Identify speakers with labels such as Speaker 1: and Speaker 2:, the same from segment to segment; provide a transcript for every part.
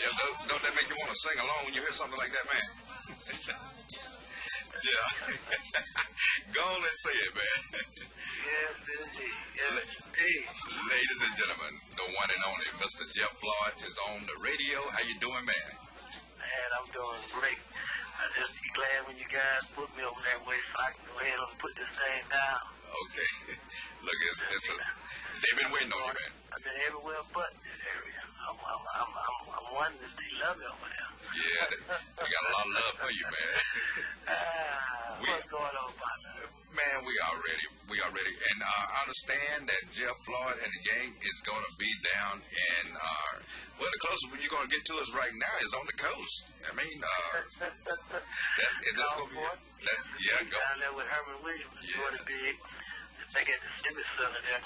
Speaker 1: Yeah, don't, don't that make you want to sing along when you hear something like that, man? yeah. Go on and say it, man.
Speaker 2: yes, indeed.
Speaker 1: Ladies and gentlemen, the one and only Mr. Jeff Floyd is on the radio. How you doing, man?
Speaker 2: Man, I'm doing great. I just be glad when you guys put me over that way so I can go ahead and put this thing down.
Speaker 1: Okay. Look, it's, it's a, they've been waiting on you, man.
Speaker 2: I've been everywhere but this area. I'm, I'm, I'm, I'm, I'm wondering if they love over there.
Speaker 1: Yeah, they, they got a lot of love for you, man.
Speaker 2: Ah,
Speaker 1: We-
Speaker 2: what's going on, partner?
Speaker 1: Man, we are ready. We are ready. And uh, I understand that Jeff Floyd and the gang is going to be down in, uh, well, the closest you're going to get to us right now is on the coast. I mean, uh, that, that's going to be, that's, yeah, go.
Speaker 2: down there with Herman Williams. It's
Speaker 1: Yeah.
Speaker 2: going to be, think at the Civic Center there.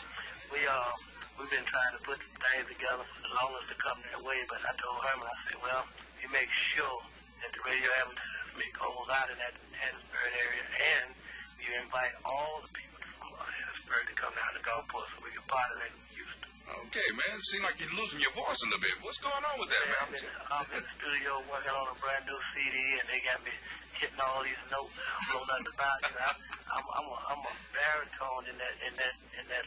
Speaker 2: We, uh, we've been trying to put things together for the longest to come that way, but I told Herman, I said, well, you make sure that the radio advertisement goes out in that Hattiesburg area, and you invite all the people from uh, to come down to Gulfport so we can party like we used to.
Speaker 1: Okay, man. It seems like you're losing your voice a little bit. What's going on with that,
Speaker 2: Yeah, I'm
Speaker 1: man?
Speaker 2: in, I'm in the studio working on a brand new CD, and they got me hitting all these notes. I don't know nothing about you. I'm, I'm, a, I'm a baritone in that, in that, in that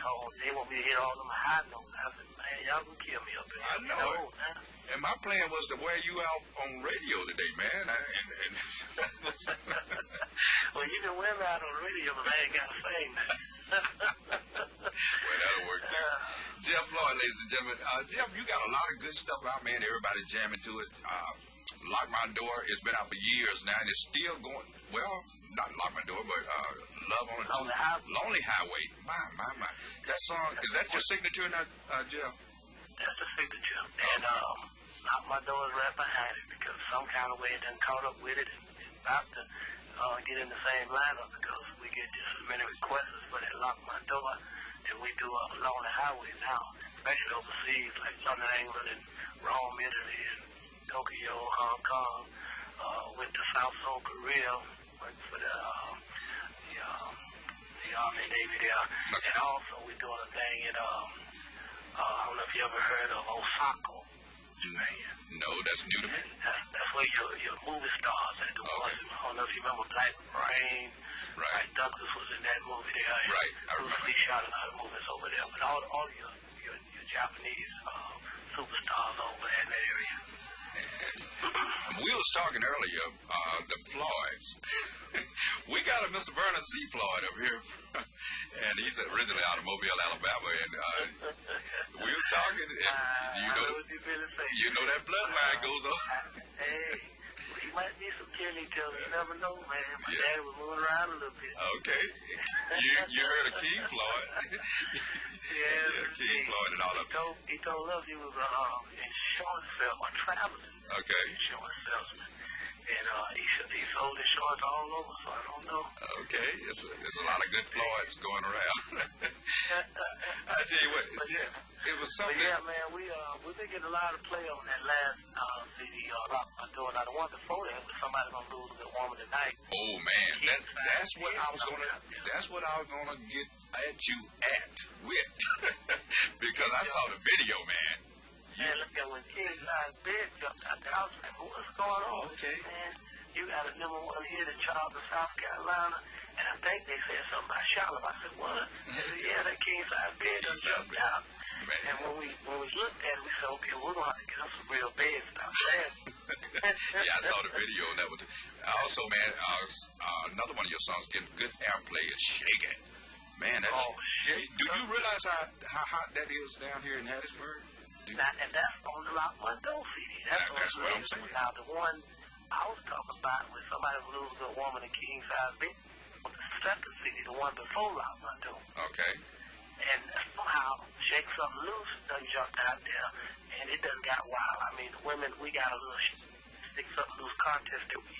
Speaker 2: tone. They want me to hit all them high notes. I said, man, y'all gonna kill me up here.
Speaker 1: I know
Speaker 2: You
Speaker 1: it. And my plan was to wear you out on radio today, man. I, and, and
Speaker 2: well, you can wear me out on radio, but I ain't got sing.
Speaker 1: well, that'll work too. Jeff Floyd, ladies and gentlemen. Uh, Jeff, you got a lot of good stuff out, man. Everybody jamming to it. Uh, Lock My Door, it's been out for years now, and it's still going. Well, not Lock My Door, but uh, Love on the
Speaker 2: Lonely Highway.
Speaker 1: Lonely Highway. My, my, my. That song, is that your signature now, uh, Jeff?
Speaker 2: That's the signature. And um, Lock My Door is right behind it because some kind of way it done caught up with it and it's about to uh, get in the same lineup because we get just as many requests for that Lock My Door that we do uh, Lonely Highway now, especially overseas like London, England, and Rome, Italy, and Tokyo, Hong Kong. Uh, went to South Seoul, Korea, went for the, uh, the, the Army Navy there. And also we're doing a thing in um, uh, I don't know if you ever heard of Osaka, Japan.
Speaker 1: No, that's new to me.
Speaker 2: That's, that's where your, your movie stars at the
Speaker 1: Okay.
Speaker 2: ones. I don't know if you remember Black Rain.
Speaker 1: Right.
Speaker 2: Mike Douglas was in that movie there. and
Speaker 1: Right, I
Speaker 2: Bruce
Speaker 1: remember.
Speaker 2: Lee shot a lot of movies over there. But all, all your, your, your Japanese uh, superstars over there in that area.
Speaker 1: We was talking earlier, uh, the Floyds. we got a Mr. Vernon C. Floyd up here, and he's originally out of Mobile, Alabama. And uh, we was talking, and you know,
Speaker 2: you
Speaker 1: know that bloodline goes on.
Speaker 2: Hey, might be some killing each other. You never know, man. My
Speaker 1: Yeah.
Speaker 2: daddy was moving around a little bit.
Speaker 1: Okay, you you heard of King Floyd?
Speaker 2: Yeah,
Speaker 1: yeah, King Floyd and all
Speaker 2: He
Speaker 1: of
Speaker 2: told, he told us he was uh, insurance salesman, traveling
Speaker 1: Okay,
Speaker 2: insurance salesman. And uh, he, he sold insurance all over, so I don't know.
Speaker 1: okay. It's a, it's a lot of good Floyds going around. I tell you what, yeah, it was
Speaker 2: But
Speaker 1: something.
Speaker 2: yeah, man, we uh we've been getting a lot of play on that last uh, CD, uh, Rock My Door. Now the one before that was Somebody Gonna Lose a Good Woman Tonight.
Speaker 1: Oh man, that that's what I was gonna that's what I was gonna get at you at with because I saw the video, man. You,
Speaker 2: At King Size Bed jumped out there. I was like, what's going on?
Speaker 1: Okay.
Speaker 2: Man, you got a number one hit in Charleston, South Carolina. And I think they said something about Charlotte. I said, what? They said, yeah, that King Size Bed just jumped out.
Speaker 1: Man.
Speaker 2: And when we when we looked at it, we said, okay, we're going to have to get us some real beds. Stop saying.
Speaker 1: yeah, I saw the video and that was also, man. Uh, uh, another one of your songs getting good airplay is "Shake It." Man, that's,
Speaker 2: Oh, shit.
Speaker 1: do you realize how how hot that is down here in Hattiesburg?
Speaker 2: Now, and that's on the Lock My Door CD. That's,
Speaker 1: Yeah, that's what I'm saying.
Speaker 2: Now, the one I was talking about was Somebody Who Lose a Woman in King Size Bed. The second CD, the one before Lock My Door.
Speaker 1: Okay.
Speaker 2: and somehow Shake Something Loose done jumped out there, and it done got wild. I mean, the women, we got a little Shake Something Loose contest that we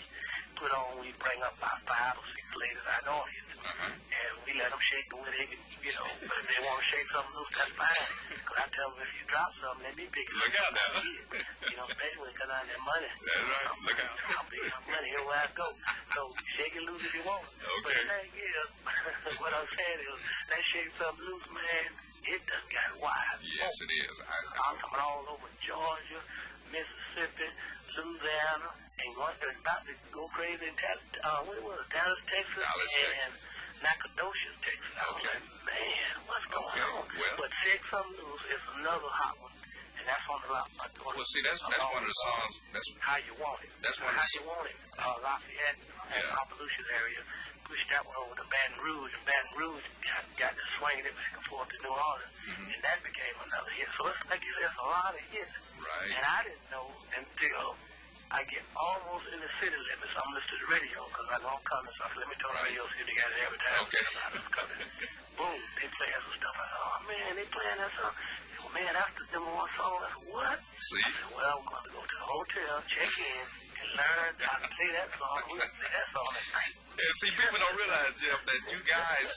Speaker 2: put on. We bring up about five or six ladies out the audience,
Speaker 1: Uh-huh.
Speaker 2: and we let them shake the way they can, you know. But if they want to shake something loose, that's fine. Because I tell them if you drop something, let me pick it
Speaker 1: Look
Speaker 2: up.
Speaker 1: out now.
Speaker 2: You know, especially because I their money.
Speaker 1: That's right. Look out.
Speaker 2: I'm picking up money. Here where I go. So shake it loose if you want. But
Speaker 1: Okay.
Speaker 2: the thing is, what I'm saying is, that shake something loose, man, it done got wild.
Speaker 1: Yes, it is. I, I,
Speaker 2: I'm coming all over Georgia, Mississippi, Louisiana, and going, about to go crazy in Dallas, uh, what was it, Dallas, Texas,
Speaker 1: Dallas,
Speaker 2: and Nacogdoches, Texas. I was
Speaker 1: Okay.
Speaker 2: like, man, what's going
Speaker 1: Okay,
Speaker 2: on?
Speaker 1: well-
Speaker 2: but Six Some News is another hot one, and that's on the lot.
Speaker 1: Well, see, that's that's one of the songs. That's
Speaker 2: How You Want It.
Speaker 1: That's one of
Speaker 2: How
Speaker 1: the-
Speaker 2: You Want It. Uh, Lafayette and
Speaker 1: Yeah.
Speaker 2: Opelousas area pushed that one over to Baton Rouge, and Baton Rouge got, got to swinging it back and forth to New Orleans,
Speaker 1: Mm-hmm.
Speaker 2: and that became another hit. So it's like you said, it's a lot of hits.
Speaker 1: right.
Speaker 2: And I didn't know until I get almost in the city limits. I'm listening to the radio because I know I'm coming. So I said, let me turn the
Speaker 1: Right.
Speaker 2: radio, they got it advertised.
Speaker 1: Okay.
Speaker 2: about us coming. Boom, they play some stuff. I said, oh man, they playing that song. Said, man, that's the number one song. I said, what?
Speaker 1: See,
Speaker 2: I said, well, I'm going to go to the hotel, check in, and learn how to play that song. We can play that song at night.
Speaker 1: and see, people don't realize, Jeff, that you guys,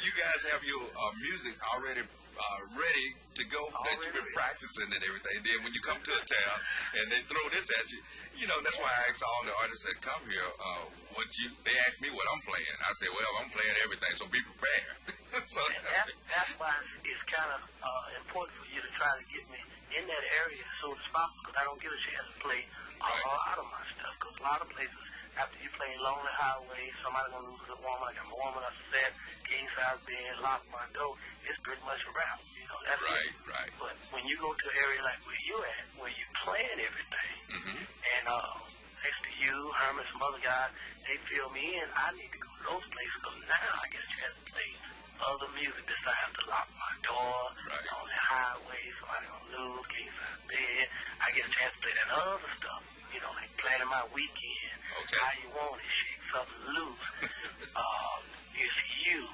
Speaker 1: you guys have your uh, music already uh, ready to go. that you've been practicing and everything. Then when you come to a town and they throw this at you, you know, that's why I ask all the artists that come here, uh, what you. They ask me what I'm playing. I say, well, I'm playing everything, so be prepared. so
Speaker 2: that, that's why it's kind of uh, important for you to try to get me in that area as soon as possible because I don't get a chance to play a lot of my stuff because a lot of places after you play Lonely Highway, somebody gonna lose a woman, like I'm a woman, I said, King Size Bed, Lock My Door, it's pretty much a wrap. You know, that's
Speaker 1: right,
Speaker 2: it.
Speaker 1: right.
Speaker 2: But when you go to an area like where you at, where you playing everything,
Speaker 1: hmm
Speaker 2: and uh, next to you, Herman, some other guys, they fill me in. I need to go to those places because now I get a chance to play other music besides the Lock My Door,
Speaker 1: Right.
Speaker 2: on the highway, somebody gonna lose, King Size Bed. I get a chance to play that other stuff, you know, like planning my weekend.
Speaker 1: Okay.
Speaker 2: How you want it, shake something loose. um, it's you.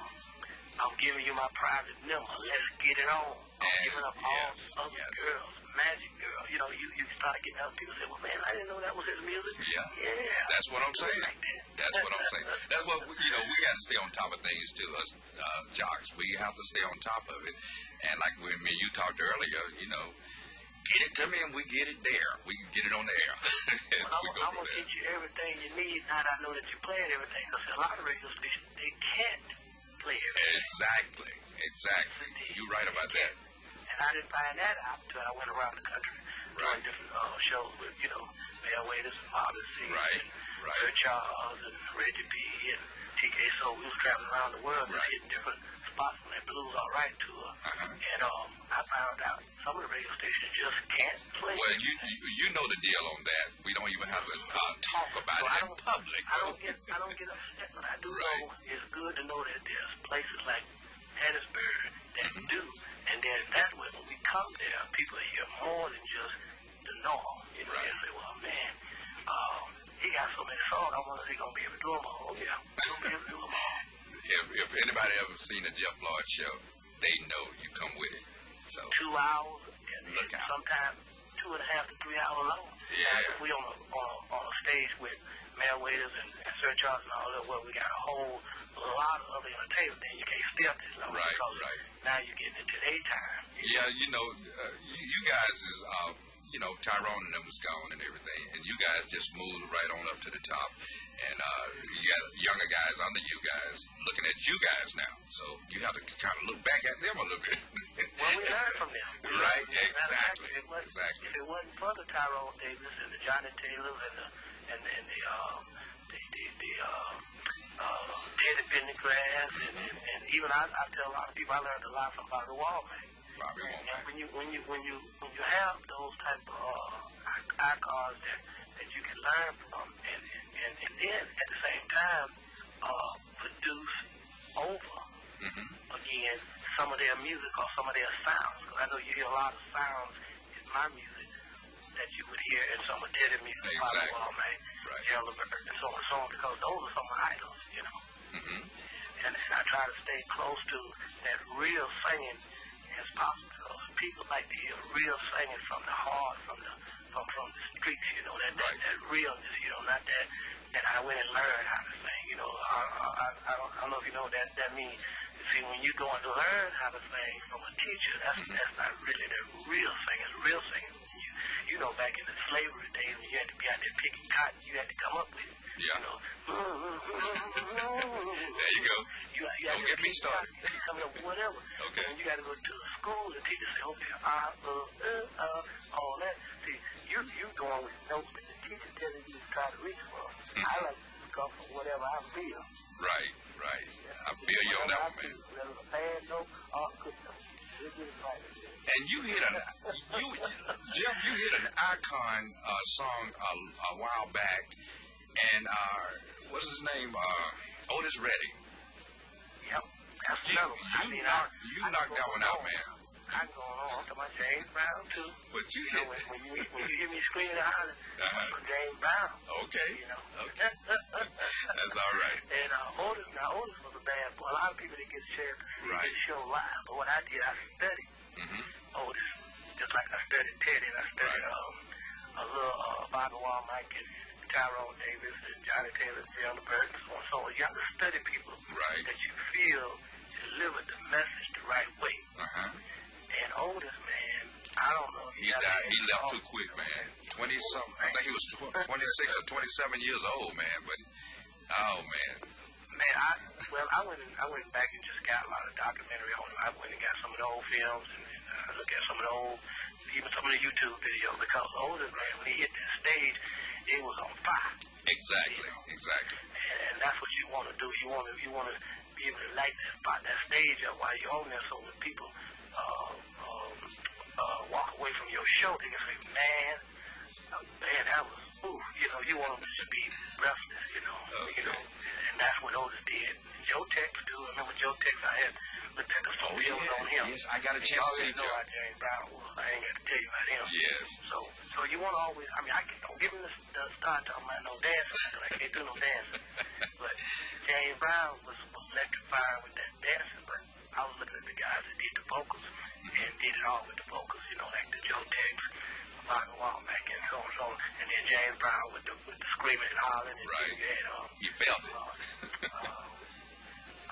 Speaker 2: I'm giving you my private number. Let's get it on. I'm
Speaker 1: And
Speaker 2: giving up all
Speaker 1: yes,
Speaker 2: other
Speaker 1: yes.
Speaker 2: girls, magic girl. You know, you, you start getting other people say, well, man, I didn't know that was his music.
Speaker 1: Yeah.
Speaker 2: Yeah.
Speaker 1: That's what I'm saying.
Speaker 2: Like that.
Speaker 1: That's what I'm saying. That's what you know. We got to stay on top of things too, us uh, jocks. We have to stay on top of it. And like when me you talked earlier, you know, get it to me and we get it there. We can get it on the air.
Speaker 2: Well, I'm,
Speaker 1: go
Speaker 2: I'm going to get you everything you need now that I know that you're playing everything. Because a lot of radio stations, they can't play everything.
Speaker 1: Exactly. Exactly. You're right about that.
Speaker 2: And I didn't find that out until I went around the country
Speaker 1: Right.
Speaker 2: doing different uh, shows with, you know, Mel Waiters and C.
Speaker 1: Right,
Speaker 2: and
Speaker 1: right.
Speaker 2: Sir Charles and Reggie B. and TK Soul. We was traveling around the world
Speaker 1: Right.
Speaker 2: hitting different that Blues All Right tour.
Speaker 1: Uh-huh.
Speaker 2: And um, I found out some of the radio stations just can't play.
Speaker 1: Well, you, you you know the deal on that. We don't even have to uh, talk about
Speaker 2: So
Speaker 1: it
Speaker 2: I
Speaker 1: in public.
Speaker 2: I don't get I don't get upset, but I do
Speaker 1: Right.
Speaker 2: know it's good to know that there's places like Hattiesburg that
Speaker 1: Mm-hmm.
Speaker 2: do, and then that way when we come there, people hear more than just the norm. You know,
Speaker 1: Right.
Speaker 2: they say, well, man, um, he got so many songs. I wonder if he's gonna be able to do them all. Yeah, gonna be able to do them all.
Speaker 1: If, if anybody ever seen a Jeff Floyd show, they know you come with it. So
Speaker 2: Two hours,
Speaker 1: Look out.
Speaker 2: sometimes two and a half to three hours long.
Speaker 1: Yeah.
Speaker 2: If we on a, on a, on a stage with Mel Waiters and, and Sir Charles and all that, where we got a whole lot of other entertainment, then you can't stay up this long.
Speaker 1: Right,
Speaker 2: because
Speaker 1: right.
Speaker 2: Now you're getting into daytime.
Speaker 1: yeah, you know, uh, you, you guys is uh, you know Tyrone and them is gone and everything, and you guys just moved right on up to the top, and uh, you got younger guys under you guys looking at you guys now, so you have to kind of look back at them a little bit.
Speaker 2: Well, we learn from them. We
Speaker 1: Right,
Speaker 2: learn from them. Matter fact,
Speaker 1: exactly,
Speaker 2: If it, wasn't,
Speaker 1: exactly.
Speaker 2: if it wasn't for the Tyrone Davis and the Johnnie Taylors and the and, the- and the um the the, the uh, uh, Teddy Pendergrass and, and, and even I, I tell a lot of people I learned a lot from Bobby Womack.
Speaker 1: Bobby
Speaker 2: And when you when you when you when you have those type of uh, icons that that you can learn from, and and, and, then at the same time uh, produce over
Speaker 1: hmm
Speaker 2: again some of their music or some of their sounds. Because I know you hear a lot of sounds in my music that you would hear in some of Teddy music, Bobby
Speaker 1: Exactly.
Speaker 2: Womack,
Speaker 1: Right.
Speaker 2: Gellenberg, and so on and so on. Because those are some of my idols, you know
Speaker 1: hmm
Speaker 2: and, and I try to stay close to that real singing as possible because people like to hear real singing from the heart, from the from from the streets, you know, that that,
Speaker 1: Right.
Speaker 2: that realness, you know, not that that I went and learned how to sing, you know. I I, I, don't, I don't know if you know that that means. See, when you go and learn how to sing from a teacher, that's mm-hmm. that's not really the real singing. Real singing, you know, back in the slavery days when you had to be out there picking cotton, you had to come up with it.
Speaker 1: Yeah.
Speaker 2: You know.
Speaker 1: There you go.
Speaker 2: You, you
Speaker 1: Don't get me started.
Speaker 2: Coming up with whatever.
Speaker 1: Okay.
Speaker 2: And you got to go to the school. The teacher say, okay, uh, uh, uh, uh, all that. See, you you going with notes that the teacher telling you to try to reach for.
Speaker 1: Mm-hmm.
Speaker 2: I like to come from whatever I feel.
Speaker 1: Right, right. I feel you on that one, man.
Speaker 2: Whether it's a bad note or a good note. We'll get it right.
Speaker 1: And you hit an you Jeff, you hit an icon uh, song a, a while back, and uh, what's his name? Uh, Otis Redding.
Speaker 2: Yep. That's
Speaker 1: You,
Speaker 2: one. I mean,
Speaker 1: knocked
Speaker 2: I,
Speaker 1: you knocked that one out, man.
Speaker 2: I'm going on to my James Brown too.
Speaker 1: But you
Speaker 2: You know, when, when, you, when you hear me screaming and hollering,
Speaker 1: Uh-huh.
Speaker 2: James Brown.
Speaker 1: Okay,
Speaker 2: You know.
Speaker 1: okay, that's all right.
Speaker 2: and uh, Otis, now Otis was a bad boy. A lot of people didn't get a chance to see
Speaker 1: Right.
Speaker 2: his show live, but what I did, I studied
Speaker 1: mm-hmm.
Speaker 2: Otis, just like I studied Teddy, and I studied
Speaker 1: Right.
Speaker 2: um, a little uh, Bobby Womack and Tyrone Davis and Johnnie Taylor, John Bird, and so on. So you have to study people
Speaker 1: Right.
Speaker 2: that you feel delivered the message the right way.
Speaker 1: Uh
Speaker 2: And Otis, man, I don't know.
Speaker 1: He
Speaker 2: you
Speaker 1: died. He left too quick, man. Twenty something. I think he was tw- twenty six or twenty seven years old, man. But oh man,
Speaker 2: Man, I well, I went and, I went back and just got a lot of documentary on him. I went and got some of the old films and uh, look at some of the old, even some of the YouTube videos because Otis, man, when he hit that stage, it was on fire.
Speaker 1: exactly, exactly.
Speaker 2: And, and that's what you want to do. You want to you want to be able to light that spot, that stage up while you're on there, so when people uh, uh, walk away from your show, they can say, "Man, uh, man, that was ooh." You know, you want them to be breathless. You know, you know, and that's what Otis did. Joe Tex too. I remember Joe Tex. I had looked at the
Speaker 1: Oh
Speaker 2: photos
Speaker 1: yeah,
Speaker 2: on him.
Speaker 1: yes. I got a chance to see
Speaker 2: know
Speaker 1: Joe.
Speaker 2: how James Brown was. I ain't got to tell you about him.
Speaker 1: Yes.
Speaker 2: So, so you want to always. I mean, I can, don't give him the, the start talking about no dancing because I can't do no dancing. But James Brown was, was electrifying with that dancing. But I was looking at the guys that did the vocals and did it all with the vocals. You know, like the Joe Tex, Bobby Womack, and so on and so on. And then James Brown with the with the screaming and hollering. And
Speaker 1: Right.
Speaker 2: you had um,
Speaker 1: He felt it.
Speaker 2: uh,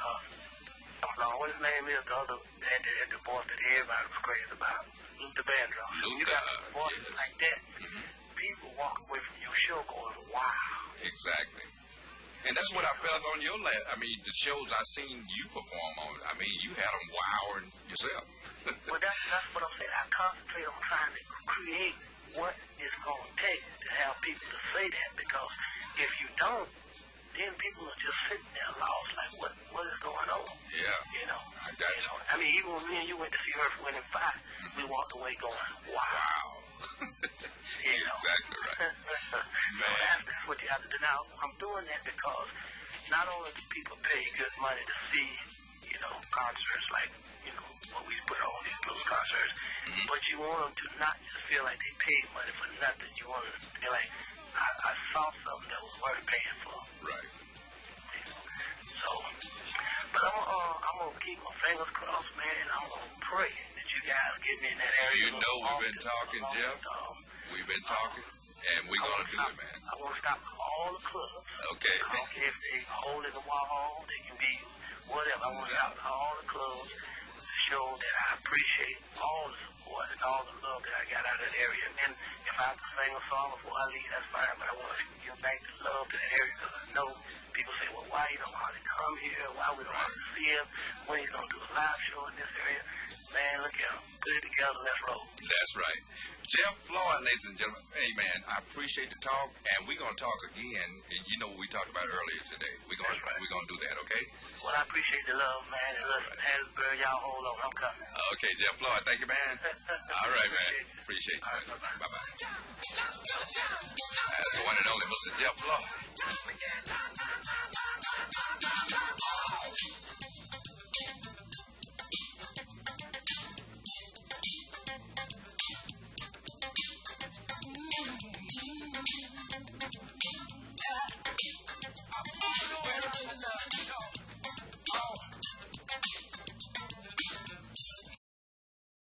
Speaker 2: uh, I don't know what his name is. The other had the, had the voice that everybody was crazy about, Luther Vandross. You got voices
Speaker 1: yes.
Speaker 2: like that.
Speaker 1: Mhm.
Speaker 2: People walk away from your show going, "Wow."
Speaker 1: Exactly. And that's what I felt on your last. I mean, the shows I seen you perform on. I mean, you had them wowing yourself.
Speaker 2: Well, that's that's what I'm saying. I concentrate on trying to create what it's going to take to have people to say that because if you don't, then people are just sitting there lost, like, what what is going on?
Speaker 1: yeah.
Speaker 2: You know.
Speaker 1: I got
Speaker 2: you
Speaker 1: you.
Speaker 2: know. I mean, even when me and you went to see Earth, Wind and Fire, we walked away going, "Wow."
Speaker 1: Wow.
Speaker 2: You know.
Speaker 1: exactly right.
Speaker 2: so that's, what you have to do. Now, I'm doing that because not only do people pay good money to see, you know, concerts like, you know, what we put on these blues concerts,
Speaker 1: Mhm.
Speaker 2: but you want them to not just feel like they paid money for nothing. You want them to feel like, I, I saw something that was worth paying for.
Speaker 1: Right.
Speaker 2: You know? So, but I'm, uh, I'm going to keep my fingers crossed, man. And I'm going to pray that you guys get me in that area.
Speaker 1: You know we've been talking, Jeff.
Speaker 2: with, um,
Speaker 1: We've been talking, and we're gonna do
Speaker 2: stop-
Speaker 1: it, man.
Speaker 2: I want to stop all the clubs.
Speaker 1: Okay.
Speaker 2: I don't care if they hole in the wall, they can be whatever. I want to stop all the clubs to show that I appreciate all the support and all the love that I got out of that area. And then if I have to sing a song before I leave, that's fine. But I want to give back the love to the area because I know people say, well, why you don't hardly come here? Why we don't hardly see him? When you going to do a live show in this area? Man, look at him. Put it together. Let's roll.
Speaker 1: That's right. Jeff Floyd, ladies and gentlemen. Hey, man, I appreciate the talk, and we're gonna talk again. And you know what we talked about earlier today. We're gonna
Speaker 2: right.
Speaker 1: we're gonna do that, okay?
Speaker 2: Well, I appreciate the love, man. And listen, Hattiesburg, y'all hold on. I'm coming.
Speaker 1: Okay, Jeff Floyd. Thank you, man. All right, man. Appreciate you. Bye bye. That's the one and only Mr. Jeff Floyd.